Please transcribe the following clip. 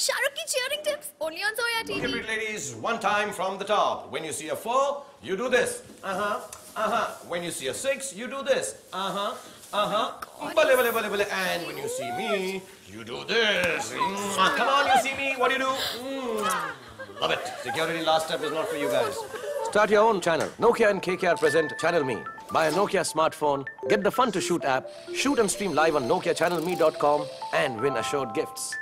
Shahrukh cheering tips only on Zoya TV. Okay, ladies, one time from the top. When you see a four, you do this. Uh-huh, uh-huh. When you see a six, you do this. Uh-huh, uh-huh. Oh bale, bale, bale, bale. And when you see me, you do this. Mm. Come on, you see me, what do you do? Mm. Love it. Security last step is not for you guys. Start your own channel. Nokia and KKR present Channel Me. Buy a Nokia smartphone, get the Fun to Shoot app, shoot and stream live on NokiaChannelMe.com, and win assured gifts.